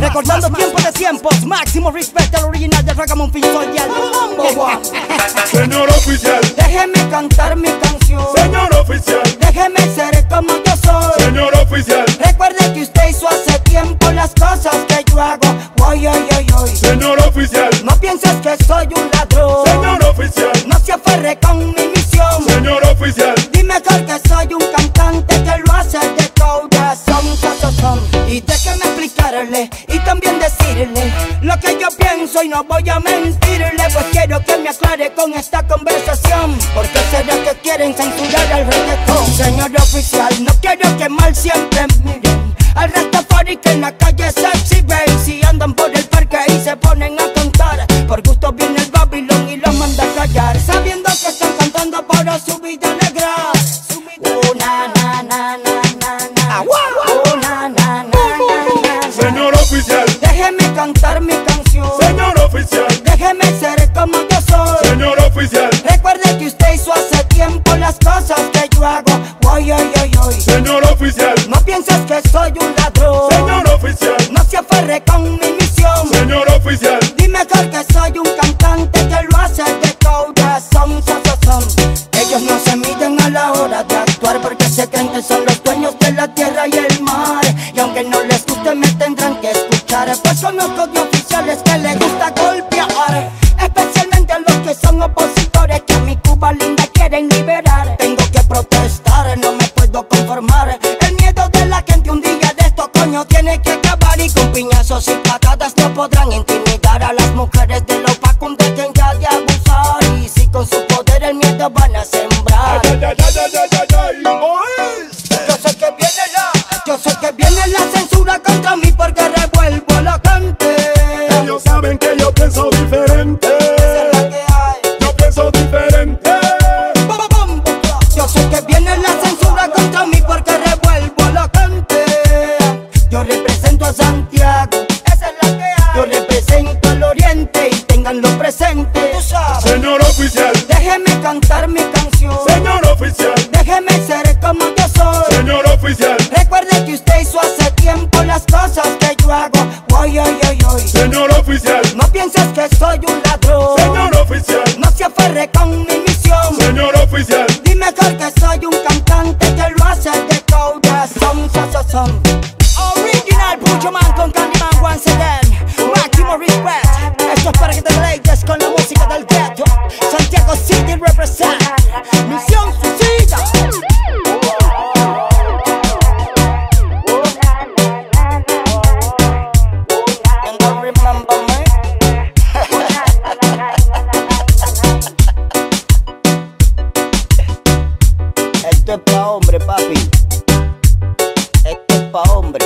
Recordando tiempos de tiempos, máximo respeto al original de Ragamuffin Soy y al Mambo Señor oficial, Déjeme cantar mi canción. señor oficial, Déjeme ser como yo soy. señor oficial, Recuerde que usted hizo hace tiempo las cosas que yo hago. Señor oficial, No pienses que soy un ladrón. Lo que yo pienso y no voy a mentirle, pues quiero que me aclare con esta conversación. Porque será que quieren censurar al reggaetón. Señor oficial, no quiero que mal siempre miren. Al Rastafari que en la calle se exhiben Si andan por el parque y se ponen a cantar Por gusto viene el Babilón y los manda a callar Sabiendo que están cantando por su vida negra Uh, na, na, na, na, na, na. Na, na, na, na, na. señor oficial, Déjeme cantar mi canción. Señor oficial, Déjeme ser como yo soy. Señor oficial, Recuerde que usted hizo hace tiempo las cosas que yo hago. Hoy, hoy, hoy, hoy señor oficial, No pienses que soy un ladrón. Señor oficial, No se aferre con mi misión. Señor oficial, Dime mejor que soy un cantante que lo hace de corazón, son, son, son. Ellos no se miden a la hora de actuar porque se creen que son los escuchar, pues conozco de oficiales que les gusta golpear. Especialmente a los que son opositores que a mi Cuba linda quieren liberar. Tengo que protestar, no me puedo conformar. El miedo de la gente un día de esto coño tiene que acabar y con piñazos y patadas no podrán intimidar a las mujeres de los pacos de quien ya de abusar. Y si con su poder el miedo van a sembrar. Yo pienso diferente, Esa es la que hay. yo pienso diferente. Yo sé que viene la censura contra mí porque revuelvo a la gente. Yo represento a Santiago, esa es la que hay. Yo represento al oriente y ténganlo presente. Tú sabes. señor oficial, Déjeme cantar mi canción. señor oficial, Aferre con mi misión. señor oficial, Dime mejor que soy un cantante que lo hace de corazón, son, son, son. Original Pucho Man con Candyman once again. Máximo respect. Esto es para que te deleites con la música del ghetto. Santiago City represent. Misión Esto es pa' hombre, papi. Esto es pa' hombre.